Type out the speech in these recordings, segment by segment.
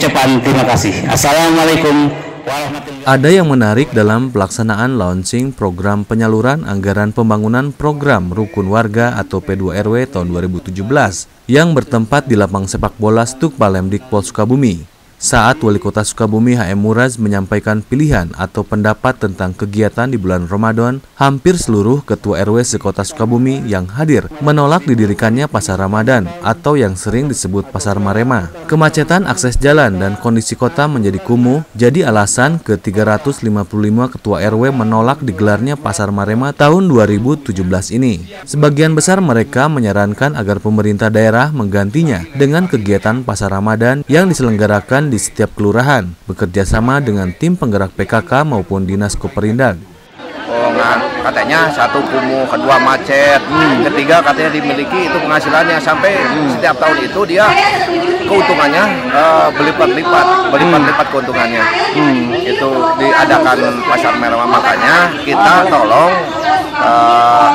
Cepat terima kasih. Assalamualaikum ada yang menarik dalam pelaksanaan launching program penyaluran anggaran pembangunan program Rukun Warga atau P2RW tahun 2017 yang bertempat di lapang sepak bola Stuk Palemdikpol Sukabumi saat Wali Kota Sukabumi HM Muraz menyampaikan pilihan atau pendapat tentang kegiatan di bulan Ramadan, hampir seluruh ketua RW sekota Sukabumi yang hadir menolak didirikannya Pasar Ramadan atau yang sering disebut Pasar Marema. Kemacetan akses jalan dan kondisi kota menjadi kumuh jadi alasan ke 355 ketua RW menolak digelarnya Pasar Marema tahun 2017 ini. Sebagian besar mereka menyarankan agar pemerintah daerah menggantinya dengan kegiatan Pasar Ramadan yang diselenggarakan di setiap kelurahan, bekerja sama dengan tim penggerak PKK maupun Dinas Koperindag. Oh, katanya satu kumuh, kedua macet, hmm. ketiga katanya dimiliki itu penghasilannya sampai hmm. setiap tahun itu dia keuntungannya uh, berlipat-lipat, berlipat-lipat hmm. keuntungannya. Hmm. Itu diadakan pasar merah makanya kita tolong uh,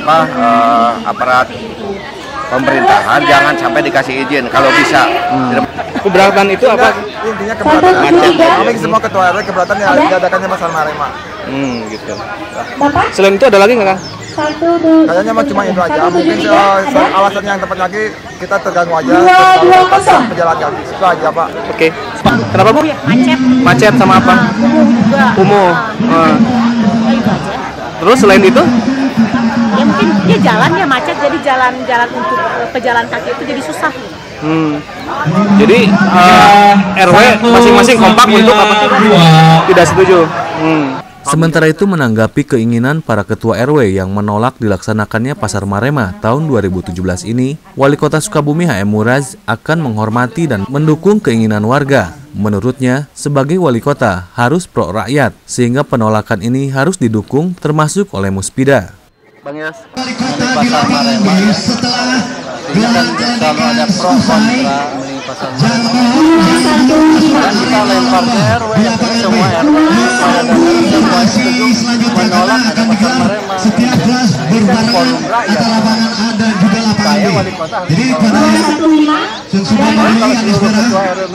apa uh, aparat pemerintahan jangan sampai dikasih izin kalau bisa. Hmm. Keberatan itu apa? Intinya keberatan macet. Kami semua ketua RW keberatan ya diadakannya masalah Marema. Hmm, gitu. Selain itu ada lagi nggak kang? Kayaknya mah cuma itu aja. Mungkin alasan yang tepat lagi kita terganggu aja terlalu pejalan kaki. Itu aja pak. Oke. Kenapa bu? Macet. Macet sama apa? Kumuh juga. Kumuh. Uh. Terus selain itu? Ya mungkin dia jalan ya macet jadi jalan-jalan untuk pejalan kaki itu jadi susah. Hmm. Jadi uh, eh, RW masing-masing kompak untuk apa? Tidak setuju. Hmm. Sementara itu menanggapi keinginan para ketua RW yang menolak dilaksanakannya Pasar Marema tahun 2017 ini, Wali Kota Sukabumi HM Muraz akan menghormati dan mendukung keinginan warga. Menurutnya, sebagai wali kota harus pro rakyat, sehingga penolakan ini harus didukung termasuk oleh Muspida. Bang Yas, Pasar Marema ya. Artinya kan selalu ada pro kontra mending pasar Marema. Dan kita lempar ke RW, semua RW pada. Kalau seluruh ketua RW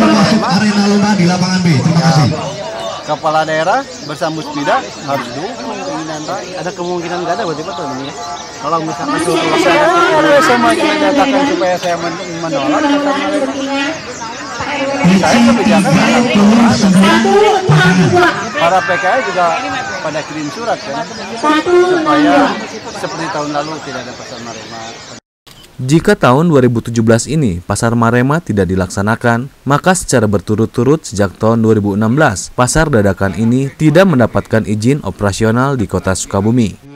menolak arena lomba di lapangan B. Terima kasih. Kepala daerah bersama Muspida harus dukung Ada kemungkinan nggak ada berarti betul ini ya? Kalau misalkan suruh saya semua kita nyatakan supaya saya menolak, saya kebijakan para PKI juga pada kirim surat kan? Supaya seperti tahun lalu tidak ada pasal marema. Jika tahun 2017 ini Pasar Marema tidak dilaksanakan, maka secara berturut-turut sejak tahun 2016, pasar dadakan ini tidak mendapatkan izin operasional di kota Sukabumi.